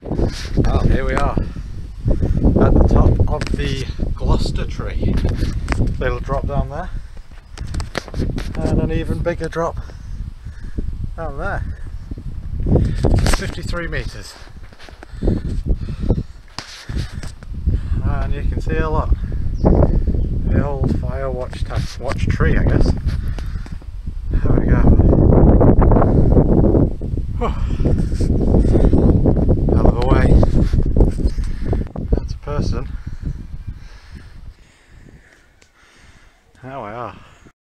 Well, here we are at the top of the Gloucester tree. Little drop down there, and an even bigger drop down there. 53 metres. And you can see a lot. The old fire watch, watch tree, I guess. person. How we are.